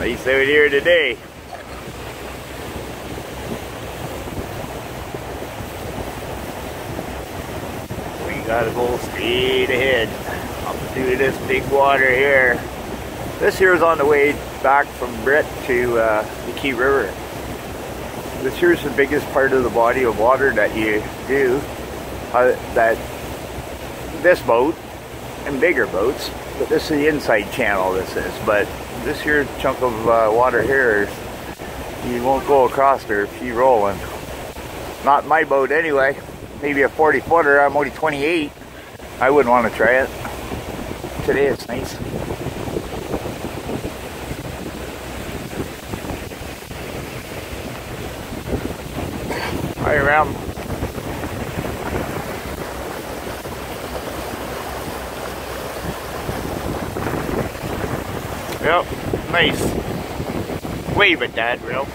Nice out here today. We gotta go straight ahead up through this big water here. This here is on the way back from Britt to uh, the Key River. This here is the biggest part of the body of water that you do. Uh, that this boat and bigger boats, but this is the inside channel this is. But this here chunk of uh, water here, you won't go across there if you're rolling. Not my boat anyway. Maybe a 40 footer, I'm only 28. I wouldn't want to try it. Today it's nice. Hi, Ram. Yep, nice. Wave at that, real.